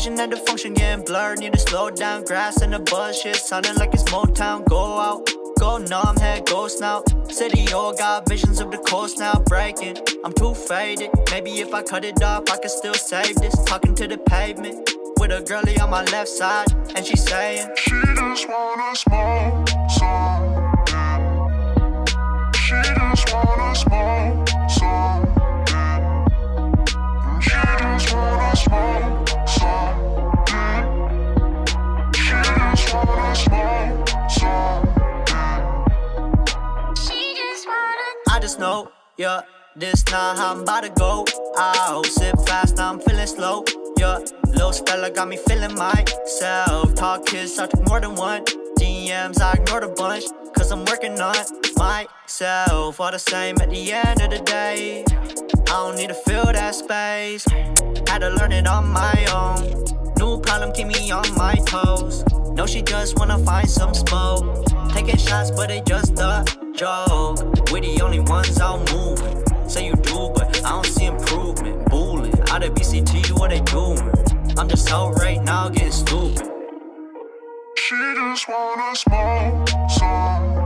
Vision and the function getting blurred. Need to slow down. Grass and the buzz shit sounding like it's Motown. Go out, go numb, head ghost now. City all got visions of the coast now breaking. I'm too faded. Maybe if I cut it off, I could still save this. Talking to the pavement with a girlie on my left side, and she's saying, She just wanna smoke some. Just know, yeah, this how I'm about to go. I'll sit fast, I'm feeling slow. Yeah, little Stella got me feeling myself. Talk kids, I took more than one. DMs, I ignored a bunch. Cause I'm working on myself. All the same at the end of the day. I don't need to fill that space. Had to learn it on my own. New problem keep me on my toes. No, she just wanna find some smoke. Taking shots, but they just a joke. We the only ones out moving. Say you do, but I don't see improvement. Bullying out of BCT, what they doing? I'm just out right now getting stupid. She just wanna smoke some.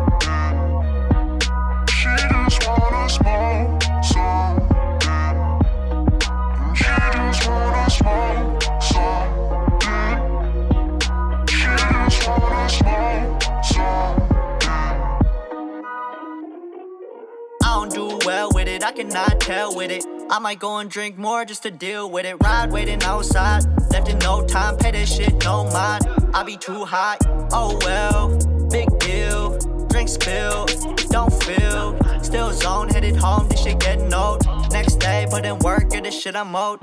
I cannot tell with it. I might go and drink more just to deal with it. Ride waiting outside, left in no time, pay this shit, no mind. I be too hot, oh well, big deal. Drink spill, don't feel. Still zone, headed home, this shit getting old. Next day, put in work, get this shit I'm owed.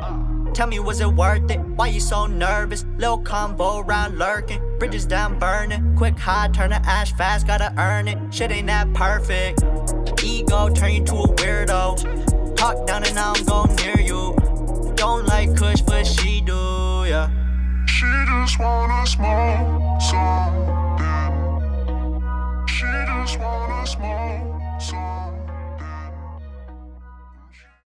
Tell me, was it worth it? Why you so nervous? Little combo round lurking, bridges down burning. Quick high, turn to ash fast, gotta earn it. Shit ain't that perfect go, turn you to a weirdo. Hawk down and now I'm gon' near you. Don't like Kush, but she do, yeah. She just wanna smoke something. She just wanna smoke something.